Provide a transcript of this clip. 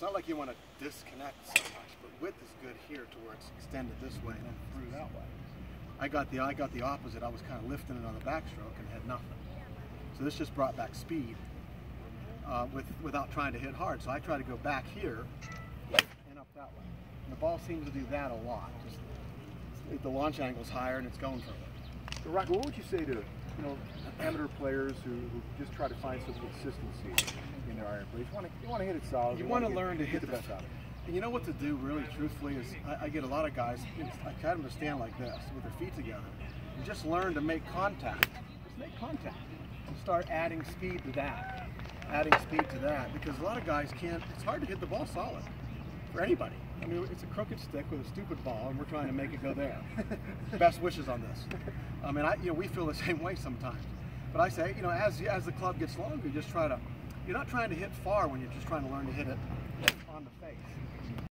It's not like you want to disconnect so much, but width is good here to where it's extended this way and then through that way. I got the I got the opposite. I was kind of lifting it on the backstroke and had nothing. So this just brought back speed uh, with without trying to hit hard. So I try to go back here and up that way. And the ball seems to do that a lot. Just the launch angle's higher and it's going further. So Rocco, what would you say to you know amateur players who, who just try to find some consistency in their iron play? You want to you want to hit it solid. You want to learn to get hit the the best out of it. And you know what to do, really, truthfully, is I, I get a lot of guys, I them to stand like this with their feet together and just learn to make contact. Just make contact and start adding speed to that. Adding speed to that because a lot of guys can't, it's hard to hit the ball solid for anybody. I mean, it's a crooked stick with a stupid ball and we're trying to make it go there. Best wishes on this. I mean, I, you know, we feel the same way sometimes. But I say, you know, as, as the club gets longer, you just try to, you're not trying to hit far when you're just trying to learn to hit it on the face.